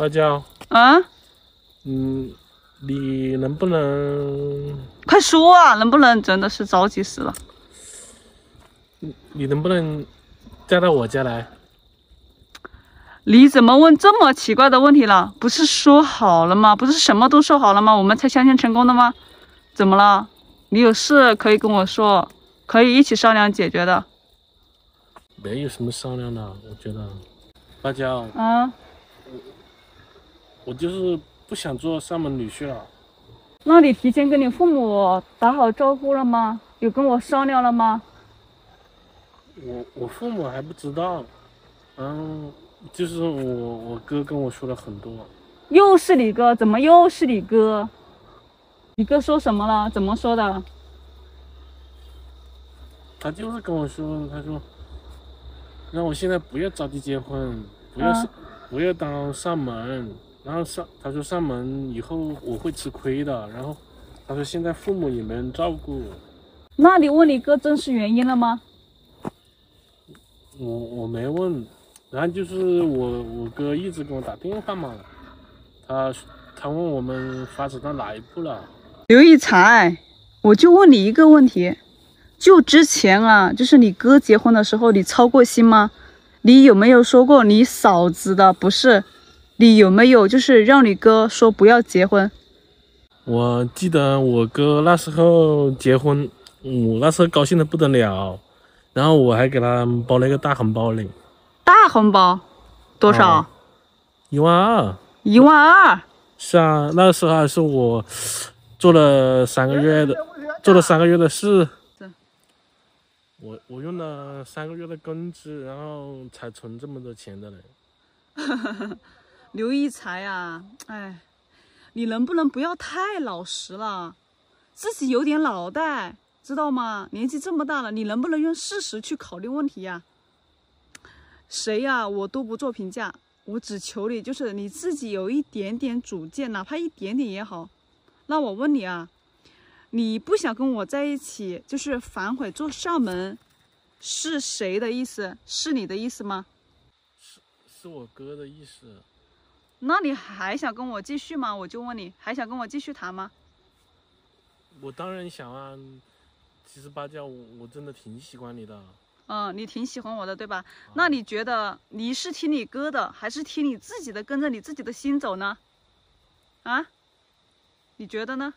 芭蕉，啊，嗯，你能不能，快说啊，能不能？真的是着急死了。你能不能嫁到我家来？你怎么问这么奇怪的问题了？不是说好了吗？不是什么都说好了吗？我们才相亲成功的吗？怎么了？你有事可以跟我说，可以一起商量解决的。没有什么商量的，我觉得，芭蕉，啊，我就是不想做上门女婿了。那你提前跟你父母打好招呼了吗？有跟我商量了吗？我我父母还不知道，嗯，就是我我哥跟我说了很多，又是你哥，怎么又是你哥？你哥说什么了？怎么说的？他就是跟我说，他说让我现在不要着急结婚，不要上、不要当上门，然后上他说上门以后我会吃亏的，然后他说现在父母也没人照顾，那你问你哥真实原因了吗？我我没问，然后就是我我哥一直给我打电话嘛，他他问我们发展到哪一步了。刘一才，我就问你一个问题，就之前啊，就是你哥结婚的时候，你操过心吗？你有没有说过你嫂子的不是？你有没有就是让你哥说不要结婚？我记得我哥那时候结婚，我那时候高兴的不得了，然后我还给他包了一个大红包嘞，大红包多少？哦一万二。一万二。是啊，那时候还是我做了三个月的，做了三个月的事。我我用了三个月的工资，然后才存这么多钱的嘞。刘一才啊，哎，你能不能不要太老实了？自己有点脑袋，知道吗？年纪这么大了，你能不能用事实去考虑问题呀、谁呀、我都不做评价，我只求你，就是你自己有一点点主见，哪怕一点点也好。那我问你啊，你不想跟我在一起，就是反悔做上门，是谁的意思？是你的意思吗？是是我哥的意思。那你还想跟我继续吗？我就问你，还想跟我继续谈吗？我当然想啊，其实芭蕉，我我真的挺喜欢你的。嗯，你挺喜欢我的，对吧？那你觉得你是听你哥的，还是听你自己的，跟着你自己的心走呢？啊？你觉得呢？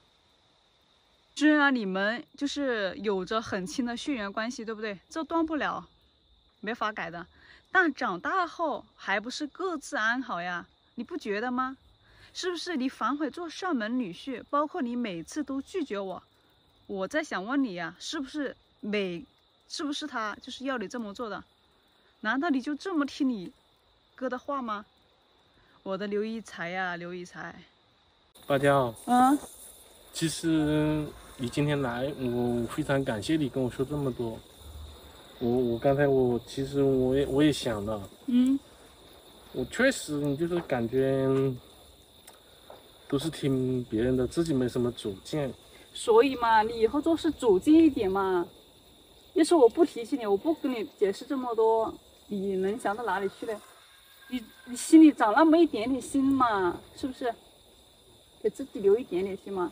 虽然你们就是有着很亲的血缘关系，对不对？这断不了，没法改的。但长大后还不是各自安好呀？你不觉得吗？是不是你反悔做上门女婿，包括你每次都拒绝我？我在想问你呀，是不是每是不是他就是要你这么做的？难道你就这么听你哥的话吗？我的刘一才呀，刘一才，芭蕉，嗯，其实你今天来，我非常感谢你跟我说这么多。我我刚才我其实我也我也想了，嗯，我确实你就是感觉都是听别人的，自己没什么主见。所以嘛，你以后做事主见一点嘛。要是我不提醒你，我不跟你解释这么多，你能想到哪里去呢？你你心里长那么一点点心嘛，是不是？给自己留一点点心嘛。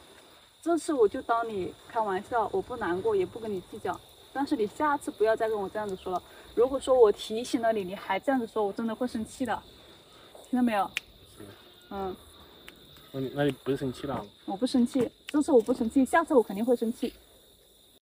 这次我就当你开玩笑，我不难过，也不跟你计较。但是你下次不要再跟我这样子说了。如果说我提醒了你，你还这样子说，我真的会生气的。听到没有？是嗯，那你那你不生气了？我不生气，这次我不生气，下次我肯定会生气。